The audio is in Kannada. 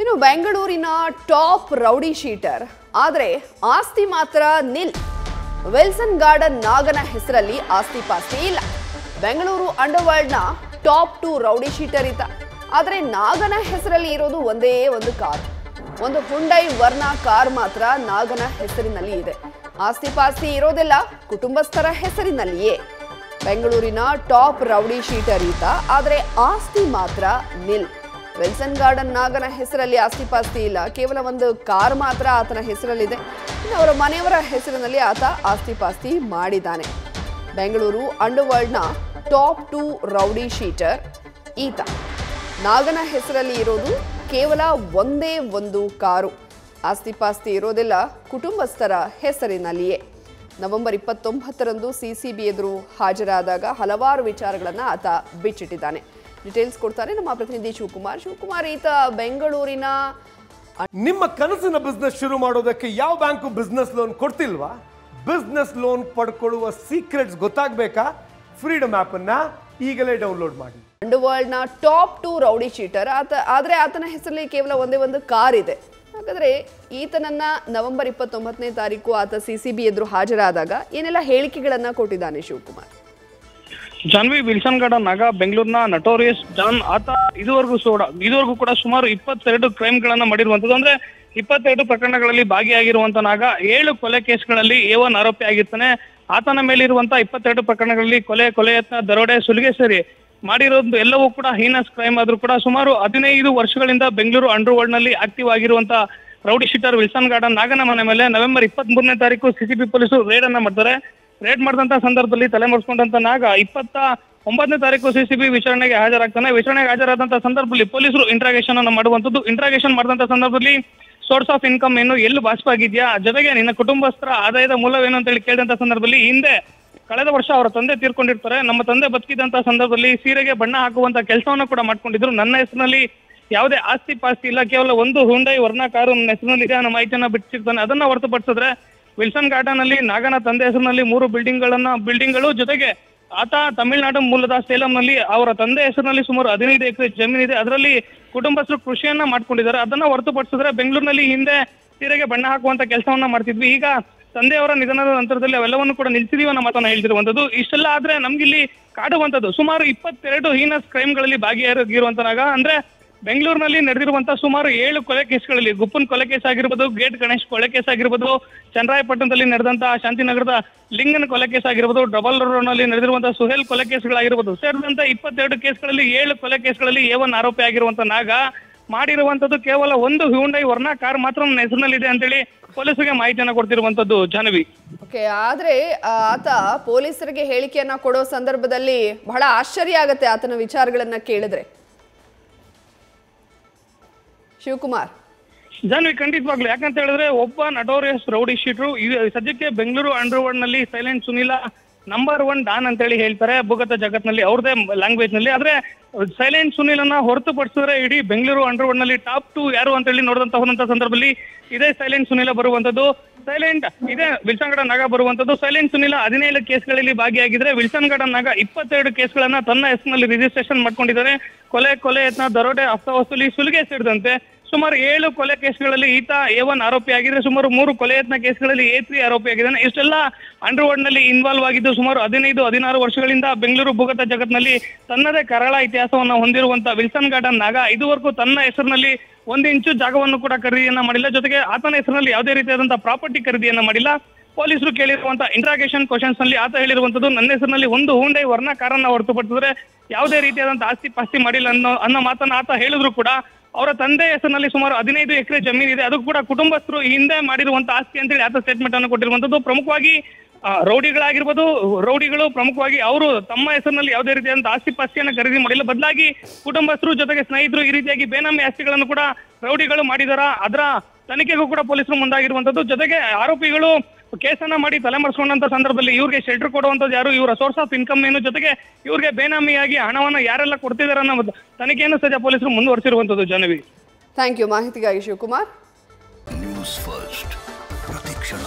ಇನ್ನು ಬೆಂಗಳೂರಿನ ಟಾಪ್ ರೌಡಿ ಶೀಟರ್. ಆದರೆ ಆಸ್ತಿ ಮಾತ್ರ ನಿಲ್. ವೆಲ್ಸನ್ ಗಾರ್ಡನ್ ನಾಗನ ಹೆಸರಲ್ಲಿ ಆಸ್ತಿ ಪಾಸ್ತಿ ಇಲ್ಲ. ಬೆಂಗಳೂರು ಅಂಡರ್ವರ್ಲ್ಡ್ನ ಟಾಪ್ ಟು ರೌಡಿ ಶೀಟರ್ ಇತ್ತ ಆದರೆ ನಾಗನ ಹೆಸರಲ್ಲಿ ಇರೋದು ಒಂದೇ ಒಂದು ಕಾರ್. ಒಂದು ಹುಂಡೈ ವರ್ಣ ಕಾರ್ ಮಾತ್ರ ನಾಗನ ಹೆಸರಿನಲ್ಲಿ ಇದೆ. ಆಸ್ತಿ ಪಾಸ್ತಿ ಇರೋದೆಲ್ಲ, ಕುಟುಂಬಸ್ಥರ ಹೆಸರಿನಲ್ಲಿಯೇ. ಬೆಂಗಳೂರಿನ ಟಾಪ್ ರೌಡಿ ಶೀಟರ್ ಈತ ಆದರೆ ಆಸ್ತಿ ಮಾತ್ರ ನಿಲ್. ವಿಲ್ಸನ್ ಗಾರ್ಡನ್ ನಾಗನ ಹೆಸರಲ್ಲಿ ಆಸ್ತಿಪಾಸ್ತಿ ಇಲ್ಲ. ಕೇವಲ ಒಂದು ಕಾರ್ ಮಾತ್ರ ಆತನ ಹೆಸರಲ್ಲಿದೆ. ಇನ್ನು ಅವರ ಮನೆಯವರ ಹೆಸರಿನಲ್ಲಿ ಆತ ಆಸ್ತಿಪಾಸ್ತಿ ಮಾಡಿದ್ದಾನೆ. ಬೆಂಗಳೂರು ಅಂಡರ್ವರ್ಲ್ಡ್ನ ಟಾಪ್ ಟು ರೌಡಿ ಶೀಟರ್ ಈತ. ನಾಗನ ಹೆಸರಲ್ಲಿ ಇರೋದು ಕೇವಲ ಒಂದೇ ಒಂದು ಕಾರು. ಆಸ್ತಿಪಾಸ್ತಿ ಇರೋದಿಲ್ಲ ಕುಟುಂಬಸ್ಥರ ಹೆಸರಿನಲ್ಲಿಯೇ. ನವೆಂಬರ್ ಇಪ್ಪತ್ತೊಂಬತ್ತರಂದು ಸಿಸಿಬಿ ಎದುರು ಹಾಜರಾದಾಗ ಹಲವಾರು ವಿಚಾರಗಳನ್ನು ಆತ ಬಿಚ್ಚಿಟ್ಟಿದ್ದಾನೆ. ಡೀಟೇಲ್ಸ್ ಕೊಡ್ತಾರೆ ನಮ್ಮ ಪ್ರತಿನಿಧಿ ಶಿವಕುಮಾರ್. ಶಿವಕುಮಾರ್ ಈತ ಬೆಂಗಳೂರಿನ ನಿಮ್ಮ ಕನಸಿನ ಬಿಸ್ನೆಸ್ ಶುರು ಮಾಡೋದಕ್ಕೆ ಯಾವ ಬ್ಯಾಂಕು ಬಿಸ್ನೆಸ್ ಲೋನ್ ಕೊಡ್ತಿಲ್ವಾ? ಬಿಸ್ನೆಸ್ ಲೋನ್ ಪಡ್ಕೊಳ್ಳುವ ಸೀಕ್ರೆಟ್ಸ್ ಗೊತ್ತಾಗಬೇಕಾ? ಫ್ರೀಡಮ್ ಆ್ಯಪನ್ನು ಈಗಲೇ ಡೌನ್ಲೋಡ್ ಮಾಡಿ. ಅಂಡರ್ವರ್ಲ್ಡ್ನ ಟಾಪ್ ಟು ರೌಡಿ ಶೀಟರ್ ಆತ ಆದರೆ ಆತನ ಹೆಸರಲ್ಲಿ ಕೇವಲ ಒಂದೇ ಒಂದು ಕಾರ್ ಇದೆ. ಹಾಗಾದ್ರೆ ಈತನನ್ನ ನವೆಂಬರ್ ಇಪ್ಪತ್ತೊಂಬತ್ತನೇ ತಾರೀಕು ಆತ ಸಿ ಸಿ ಬಿ ಎದುರು ಹಾಜರಾದಾಗ ಏನೆಲ್ಲ ಹೇಳಿಕೆಗಳನ್ನ ಕೊಟ್ಟಿದ್ದಾನೆ ಶಿವಕುಮಾರ್? ಜಾನ್ವಿ, ವಿಲ್ಸನ್ ಗಾರ್ಡನ್ ನಾಗ, ಬೆಂಗಳೂರಿನ ನಟೋರಿಯಸ್ ಜಾನ್ ಆತ ಇದುವರೆಗೂ ಸೋಡ ಇದುವರೆಗೂ ಕೂಡ ಸುಮಾರು ಇಪ್ಪತ್ತೆರಡು ಕ್ರೈಮ್ಗಳನ್ನ ಮಾಡಿರುವಂತದ್ದು ಅಂದ್ರೆ ಇಪ್ಪತ್ತೆರಡು ಪ್ರಕರಣಗಳಲ್ಲಿ ಭಾಗಿಯಾಗಿರುವಂತ ನಾಗ ಏಳು ಕೊಲೆ ಕೇಸ್ಗಳಲ್ಲಿ ಎ ಒನ್ ಆರೋಪಿ ಆಗಿರ್ತಾನೆ. ಆತನ ಮೇಲಿರುವಂತ ಇಪ್ಪತ್ತೆರಡು ಪ್ರಕರಣಗಳಲ್ಲಿ ಕೊಲೆ ಕೊಲೆ ಯತ್ನ, ದರೋಡೆ, ಸುಲಿಗೆ ಸೇರಿ ಮಾಡಿರೋದು ಎಲ್ಲವೂ ಕೂಡ ಹೀನಸ್ ಕ್ರೈಮ್ ಆದ್ರೂ ಕೂಡ ಸುಮಾರು ಹದಿನೈದು ವರ್ಷಗಳಿಂದ ಬೆಂಗಳೂರು ಅಂಡರ್ ವರ್ಲ್ಡ್ನಲ್ಲಿ ಆಕ್ಟಿವ್ ಆಗಿರುವಂತ ರೌಡಿ ಶೀಟರ್ ವಿಲ್ಸನ್ ಗಾರ್ಡನ್ ನಾಗನ ಮನೆ ಮೇಲೆ ನವೆಂಬರ್ ಇಪ್ಪತ್ತ್ ಮೂರನೇ ತಾರೀಕು ಸಿಸಿಬಿ ಪೊಲೀಸರು ರೇಡ್ ಅನ್ನ ಮಾಡ್ತಾರೆ. ರೇಡ್ ಮಾಡಿದಂತ ಸಂದರ್ಭದಲ್ಲಿ ತಲೆಮರೆಸ್ಕೊಂಡಂತ ನಾಗ ಇಪ್ಪತ್ತ ಒಂಬತ್ತನೇ ತಾರೀಕು ಸಿಸಿಬಿ ವಿಚಾರಣೆಗೆ ಹಾಜರಾಗ್ತಾನೆ. ವಿಚಾರಣೆಗೆ ಹಾಜರಾದಂತಹ ಸಂದರ್ಭದಲ್ಲಿ ಪೊಲೀಸರು ಇಂಟ್ರಾಗೇಷನ್ ಅನ್ನು ಮಾಡುವಂತದ್ದು ಇಂಟ್ರಾಗೇಷನ್ ಮಾಡಿದಂತ ಸಂದರ್ಭದಲ್ಲಿ ಸೋರ್ಸ್ ಆಫ್ ಇನ್ಕಮ್ ಏನು ಎಲ್ಲಿ ಬಾಷ್ಪಾಗಿದ್ಯಾ ಜೊತೆಗೆ ನಿನ್ನ ಕುಟುಂಬಸ್ಥರ ಆದಾಯದ ಮೂಲವೇನು ಅಂತ ಹೇಳಿ ಕೇಳಿದಂತ ಸಂದರ್ಭದಲ್ಲಿ ಹಿಂದೆ ಕಳೆದ ವರ್ಷ ಅವರ ತಂದೆ ತೀರ್ಕೊಂಡಿರ್ತಾರೆ. ನಮ್ಮ ತಂದೆ ಬದುಕಿದಂತ ಸಂದರ್ಭದಲ್ಲಿ ಸೀರೆಗೆ ಬಣ್ಣ ಹಾಕುವಂತ ಕೆಲಸವನ್ನು ಕೂಡ ಮಾಡ್ಕೊಂಡಿದ್ರು. ನನ್ನ ಹೆಸರಿನಲ್ಲಿ ಯಾವುದೇ ಆಸ್ತಿ ಪಾಸ್ತಿ ಇಲ್ಲ. ಕೇವಲ ಒಂದು ಹುಂಡೈ ವರ್ಣ ಕಾರು ನನ್ನ ಹೆಸರಿನಲ್ಲಿ ಇದೆ ಅನ್ನೋ ಮಾಹಿತಿಯನ್ನ ಬಿಟ್ಟಿರ್ತಾನೆ. ಅದನ್ನ ಹೊರತುಪಡಿಸಿದ್ರೆ ವಿಲ್ಸನ್ ಗಾರ್ಡನ್ ಅಲ್ಲಿ ನಾಗನ ತಂದೆ ಹೆಸರಿನಲ್ಲಿ ಮೂರು ಬಿಲ್ಡಿಂಗ್ ಗಳನ್ನ ಬಿಲ್ಡಿಂಗ್ಗಳು ಜೊತೆಗೆ ಆತ ತಮಿಳುನಾಡು ಮೂಲದ ಸೇಲಂನಲ್ಲಿ, ಅವರ ತಂದೆ ಹೆಸರಿನಲ್ಲಿ ಸುಮಾರು ಹದಿನೈದು ಎಕರೆ ಜಮೀನಿದೆ ಅದರಲ್ಲಿ ಕುಟುಂಬಸ್ಥರು ಕೃಷಿಯನ್ನ ಮಾಡ್ಕೊಂಡಿದ್ದಾರೆ. ಅದನ್ನ ಹೊರತುಪಡಿಸಿದ್ರೆ ಬೆಂಗಳೂರಿನಲ್ಲಿ ಹಿಂದೆ ಸೀರೆಗೆ ಬಣ್ಣ ಹಾಕುವಂತ ಕೆಲಸವನ್ನ ಮಾಡ್ತಿದ್ವಿ. ಈಗ ತಂದೆಯವರ ನಿಧನದ ನಂತರದಲ್ಲಿ ಅವೆಲ್ಲವನ್ನು ಕೂಡ ನಿಲ್ಸಿದೀವಿ ಅನ್ನೋ ಮಾತನ್ನ ಹೇಳ್ತಿರುವಂತದ್ದು. ಇಷ್ಟೆಲ್ಲ ಆದ್ರೆ ನಮ್ಗಿಲ್ಲಿ ಕಾಡುವಂತದ್ದು. ಸುಮಾರು ಇಪ್ಪತ್ತೆರಡು ಹೀನಸ್ ಕ್ರೈಮ್ಗಳಲ್ಲಿ ಭಾಗಿಯಾಗಿರುವಂತನಾಗ ಅಂದ್ರೆ ಬೆಂಗಳೂರಿನಲ್ಲಿ ನಡೆದಿರುವಂತ ಸುಮಾರು ಏಳು ಕೊಲೆ ಕೇಸ್ಗಳಲ್ಲಿ, ಗುಪ್ಪನ್ ಕೊಲೆ ಕೇಸ್ ಆಗಿರ್ಬೋದು, ಗೇಟ್ ಗಣೇಶ್ ಕೊಲೆ ಕೇಸ್ ಆಗಿರ್ಬೋದು ಚನ್ನರಾಯಪಟ್ಟಣದಲ್ಲಿ ನಡೆದಂತಹ ಶಾಂತಿನಗರದ ಲಿಂಗನ್ ಕೊಲೆ ಕೇಸ್ ಆಗಿರ್ಬೋದು, ಡಬಲ್ ರೋಡ್ನಲ್ಲಿ ನಡೆದಿರುವಂತಹ ಸುಹೇಲ್ ಕೊಲೆ ಕೇಸ್ಗಳಾಗಿರ್ಬೋದು, ಸೇರಿದಂತ ಇಪ್ಪತ್ತೆರಡು ಕೇಸ್ಗಳಲ್ಲಿ ಏಳು ಕೊಲೆ ಕೇಸ್ಗಳಲ್ಲಿ ಎ ಒನ್ ಆರೋಪಿ ಆಗಿರುವಂತ ನಾಗ ಮಾಡಿರುವಂತದ್ದು ಕೇವಲ ಒಂದು ಹ್ಯೂಂಡೈ ವರ್ಣ ಕಾರ್ ಮಾತ್ರ ನನ್ನ ಹೆಸರಿನಲ್ಲಿದೆ ಅಂತೇಳಿ ಪೊಲೀಸರಿಗೆ ಮಾಹಿತಿಯನ್ನ ಕೊಡ್ತಿರುವಂತದ್ದು ಜನವಿ ಓಕೆ, ಆದ್ರೆ ಆತ ಪೊಲೀಸರಿಗೆ ಹೇಳಿಕೆಯನ್ನ ಕೊಡೋ ಸಂದರ್ಭದಲ್ಲಿ ಬಹಳ ಆಶ್ಚರ್ಯ ಆಗುತ್ತೆ ಆತನ ವಿಚಾರಗಳನ್ನ ಕೇಳಿದ್ರೆ. ಶಿವಕುಮಾರ್. ಜಾನ್ವಿ ಖಂಡಿತವಾಗ್ಲು. ಯಾಕಂತ ಹೇಳಿದ್ರೆ, ಒಬ್ಬ ನಟೋರಿಯಸ್ ರೌಡಿ ಶೀಟ್ರು ಸದ್ಯಕ್ಕೆ Bengaluru under ವರ್ಲ್ಡ್ನಲ್ಲಿ silent Sunil number one don ಅಂತ ಹೇಳಿ ಹೇಳ್ತಾರೆ. ಭೂಗತ ಜಗತ್ನಲ್ಲಿ ಅವ್ರದೇ ಲ್ಯಾಂಗ್ವೇಜ್ನಲ್ಲಿ. ಆದ್ರೆ ಸೈಲೆಂಟ್ ಸುನೀಲನ್ನ ಹೊರತುಪಡಿಸಿದ್ರೆ ಇಡೀ ಬೆಂಗಳೂರು ಅಂಡರ್ ವರ್ಲ್ಡ್ನಲ್ಲಿ ಟಾಪ್ ಟು ಯಾರು ಅಂತ ಹೇಳಿ ನೋಡಿದಂತ ಹೋದಂತ ಸಂದರ್ಭದಲ್ಲಿ ಇದೇ ಸೈಲೆಂಟ್ ಸುನಿಲ ಬರುವಂತದ್ದು. ಸೈಲೆಂಟ್ ಇದೇ ವಿಲ್ಸನ್ ಗಡ ನಾಗ ಬರುವಂತದ್ದು. ಸೈಲೆಂಟ್ ಸುನಿಲ ಹದಿನೇಳು ಕೇಸ್ಗಳಲ್ಲಿ ಭಾಗಿಯಾಗಿದ್ರೆ ವಿಲ್ಸನ್ ಗಡ ನಾಗ ಇಪ್ಪತ್ತೆರಡು ಕೇಸ್ಗಳನ್ನ ತನ್ನ ಹೆಸರಿನಲ್ಲಿ ರಿಜಿಸ್ಟ್ರೇಷನ್ ಮಾಡ್ಕೊಂಡಿದ್ದಾರೆ. ಕೊಲೆ ಕೊಲೆ ಯತ್ನ, ದರೋಡೆ ಹಸ್ತ ವಸೂಲಿ ಸುಲಿಗೆ ಸೇರಿದಂತೆ ಸುಮಾರು ಏಳು ಕೊಲೆ ಕೇಸ್ಗಳಲ್ಲಿ ಈತ ಎ ಒನ್ ಆರೋಪಿ ಆಗಿದ್ರೆ ಸುಮಾರು ಮೂರು ಕೊಲೆ ಯತ್ನ ಕೇಸ್ಗಳಲ್ಲಿ ಎ ತ್ರೀ ಆರೋಪಿ ಆಗಿದ್ದಾನೆ. ಇಷ್ಟೆಲ್ಲ ಅಂಡರ್ ವರ್ಲ್ಡ್ನಲ್ಲಿ ಇನ್ವಾಲ್ವ್ ಆಗಿದ್ದು ಸುಮಾರು ಹದಿನೈದು, ಹದಿನಾರು ವರ್ಷಗಳಿಂದ ಬೆಂಗಳೂರು ಭೂಗತ ಜಗತ್ನಲ್ಲಿ ತನ್ನದೇ ಕರಾಳ ಇತಿಹಾಸವನ್ನು ಹೊಂದಿರುವಂತಹ ವಿಲ್ಸನ್ ಗಾರ್ಡನ್ ನಾಗ ಇದುವರೆಗೂ ತನ್ನ ಹೆಸರಿನಲ್ಲಿ ಒಂದು ಇಂಚು ಜಾಗವನ್ನು ಕೂಡ ಖರೀದಿಯನ್ನ ಮಾಡಿಲ್ಲ. ಜೊತೆಗೆ ಆತನ ಹೆಸರಿನಲ್ಲಿ ಯಾವುದೇ ರೀತಿಯಾದಂತಹ ಪ್ರಾಪರ್ಟಿ ಖರೀದಿಯನ್ನ ಮಾಡಿಲ್ಲ. ಪೊಲೀಸರು ಕೇಳಿರುವಂತಹ ಇಂಟ್ರಾಗೇಷನ್ ಕ್ವಶನ್ಸ್ನಲ್ಲಿ ಆತ ಹೇಳಿರುವಂತದ್ದು, ನನ್ನ ಹೆಸರಿನಲ್ಲಿ ಒಂದು ಹೂಂಡೈ ವರ್ಣ ಕಾರನ್ನ ಹೊರತುಪಡಿಸಿದ್ರೆ ಯಾವುದೇ ರೀತಿಯಾದಂತಹ ಆಸ್ತಿ ಪಾಸ್ತಿ ಮಾಡಿಲ್ಲ ಅನ್ನೋ ಅನ್ನೋ ಮಾತನ್ನ ಆತ ಹೇಳಿದ್ರು ಕೂಡ ಅವರ ತಂದೆ ಹೆಸರಿನಲ್ಲಿ ಸುಮಾರು ಹದಿನೈದು ಎಕರೆ ಜಮೀನಿದೆ ಅದು ಕೂಡ ಕುಟುಂಬಸ್ಥರು ಹಿಂದೆ ಮಾಡಿರುವಂತ ಆಸ್ತಿ ಅಂತೇಳಿ ಆತ ಸ್ಟೇಟ್ಮೆಂಟ್ ಅನ್ನು ಕೊಟ್ಟಿರುವಂತದ್ದು ಪ್ರಮುಖವಾಗಿ ರೌಡಿಗಳಾಗಿರ್ಬೋದು, ರೌಡಿಗಳು, ಪ್ರಮುಖವಾಗಿ ಅವರು ತಮ್ಮ ಹೆಸರಿನಲ್ಲಿ ಯಾವುದೇ ರೀತಿಯಾದಂತ ಆಸ್ತಿ ಪಾಸ್ತಿಯನ್ನು ಖರೀದಿ ಮಾಡಿಲ್ಲ. ಬದಲಾಗಿ ಕುಟುಂಬಸ್ಥರು ಜೊತೆಗೆ ಸ್ನೇಹಿತರು ಈ ರೀತಿಯಾಗಿ ಬೇನಾಮಿ ಆಸ್ತಿಗಳನ್ನು ಕೂಡ ರೌಡಿಗಳು ಮಾಡಿದಾರ. ಅದರ ತನಿಖೆಗೂ ಕೂಡ ಪೊಲೀಸರು ಮುಂದಾಗಿರುವಂತದ್ದು ಜೊತೆಗೆ ಆರೋಪಿಗಳು ಕೇಸನ್ನ ಮಾಡಿ ತಲೆಮರೆಸಿಕೊಂಡಂತ ಸಂದರ್ಭದಲ್ಲಿ ಇವ್ರಿಗೆ ಶೆಲ್ಟರ್ ಕೊಡುವಂತದ್ದು ಯಾರು? ಇವರ ಸೋರ್ಸ್ ಆಫ್ ಇನ್ಕಮ್ ಏನು? ಜೊತೆಗೆ ಇವ್ರಿಗೆ ಬೇನಾಮಿಯಾಗಿ ಹಣವನ್ನ ಯಾರೆಲ್ಲ ಕೊಡ್ತಿದಾರೆ ಅನ್ನೋ ತನಿಖೆಯನ್ನು ಸದ್ಯ ಪೊಲೀಸರು ಮುಂದುವರಿಸಿರುವಂತದ್ದು ಜನವಿ ಥ್ಯಾಂಕ್ ಯು ಮಾಹಿತಿಗಾಗಿ ಶಿವಕುಮಾರ್. ನ್ಯೂಸ್ ಫಸ್ಟ್ ಪ್ರತಿಕ್ಷಣ